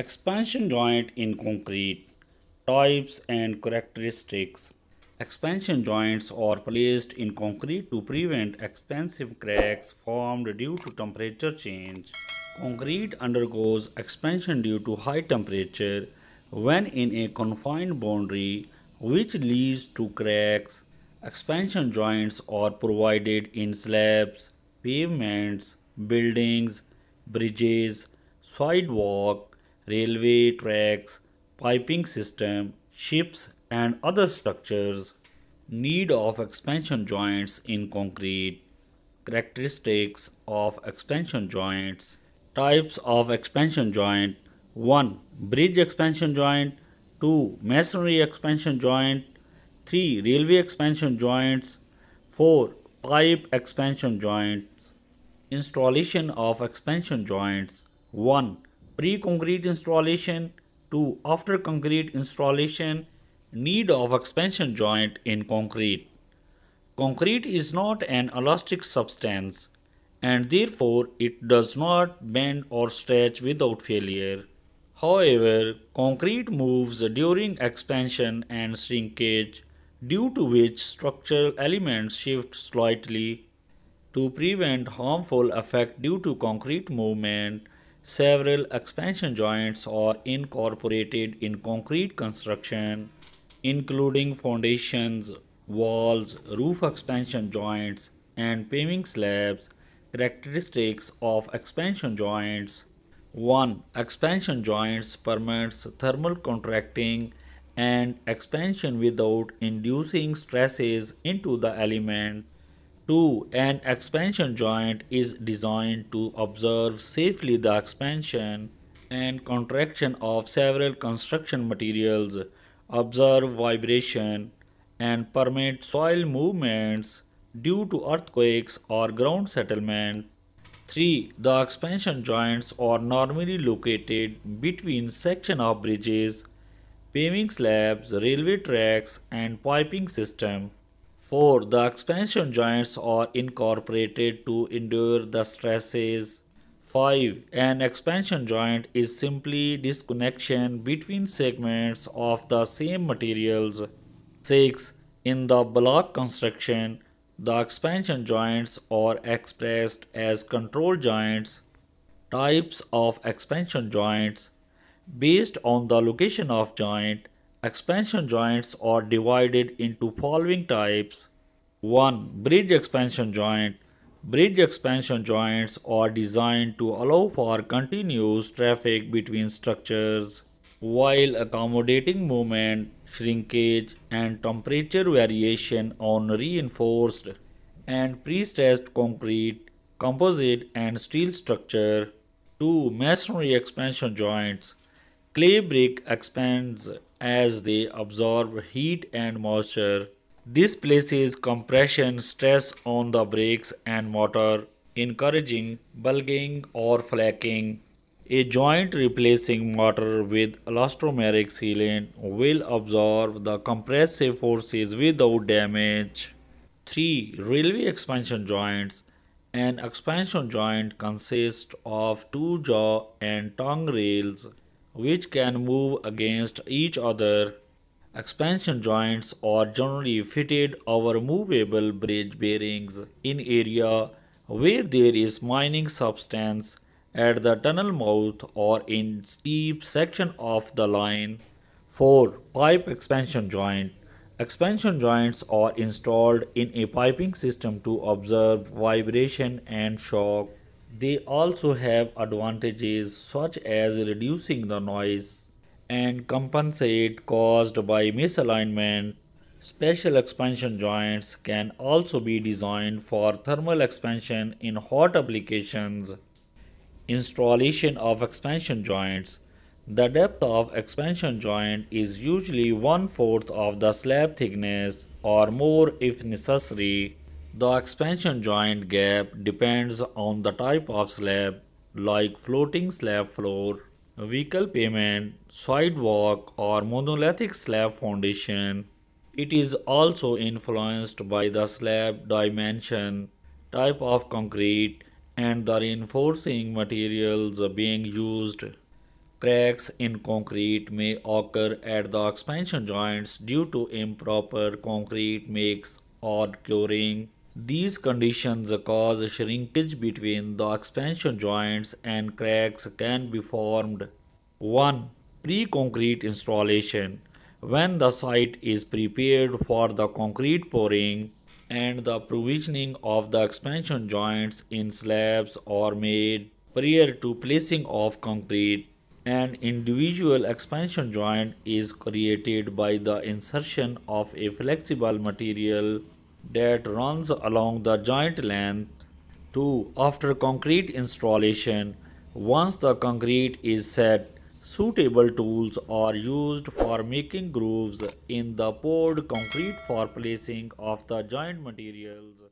Expansion joint in concrete. Types and characteristics. Expansion joints are placed in concrete to prevent expansive cracks formed due to temperature change. Concrete undergoes expansion due to high temperature when in a confined boundary which leads to cracks. Expansion joints are provided in slabs, pavements, buildings, bridges, sidewalk, railway tracks, piping system, ships and other structures. Need of expansion joints in concrete. Characteristics of expansion joints. Types of expansion joint 1. Bridge expansion joint 2. Masonry expansion joint 3. Railway expansion joints 4. Pipe expansion joints Installation of expansion joints 1 pre-concrete installation to after concrete installation need of expansion joint in concrete. Concrete is not an elastic substance and therefore it does not bend or stretch without failure. However, concrete moves during expansion and shrinkage due to which structural elements shift slightly. To prevent harmful effect due to concrete movement, Several expansion joints are incorporated in concrete construction, including foundations, walls, roof expansion joints, and paving slabs. Characteristics of expansion joints 1. Expansion joints permits thermal contracting and expansion without inducing stresses into the element. 2. An expansion joint is designed to observe safely the expansion and contraction of several construction materials, observe vibration, and permit soil movements due to earthquakes or ground settlement. 3. The expansion joints are normally located between sections of bridges, paving slabs, railway tracks, and piping system. 4. The expansion joints are incorporated to endure the stresses. 5. An expansion joint is simply disconnection between segments of the same materials. 6. In the block construction, the expansion joints are expressed as control joints. Types of expansion joints Based on the location of joint, Expansion joints are divided into following types. 1. Bridge expansion joint. Bridge expansion joints are designed to allow for continuous traffic between structures while accommodating movement, shrinkage, and temperature variation on reinforced and pre-stressed concrete, composite, and steel structure. 2. Masonry expansion joints. Clay brick expands as they absorb heat and moisture. This places compression stress on the bricks and mortar, encouraging bulging or flaking. A joint replacing mortar with elastomeric sealant will absorb the compressive forces without damage. 3. Railway expansion joints. An expansion joint consists of two jaw and tongue rails which can move against each other. Expansion joints are generally fitted over movable bridge bearings in area where there is mining substance at the tunnel mouth or in steep section of the line. 4. Pipe expansion joint. Expansion joints are installed in a piping system to observe vibration and shock. They also have advantages such as reducing the noise and compensate caused by misalignment. Special expansion joints can also be designed for thermal expansion in hot applications. Installation of expansion joints. The depth of expansion joint is usually one-fourth of the slab thickness or more if necessary. The expansion joint gap depends on the type of slab like floating slab floor, vehicle pavement, sidewalk or monolithic slab foundation. It is also influenced by the slab dimension, type of concrete and the reinforcing materials being used. Cracks in concrete may occur at the expansion joints due to improper concrete mix or curing. These conditions cause shrinkage between the expansion joints and cracks can be formed. 1. Pre-concrete installation When the site is prepared for the concrete pouring and the provisioning of the expansion joints in slabs are made prior to placing of concrete, an individual expansion joint is created by the insertion of a flexible material that runs along the joint length. 2. After concrete installation, once the concrete is set, suitable tools are used for making grooves in the poured concrete for placing of the joint materials.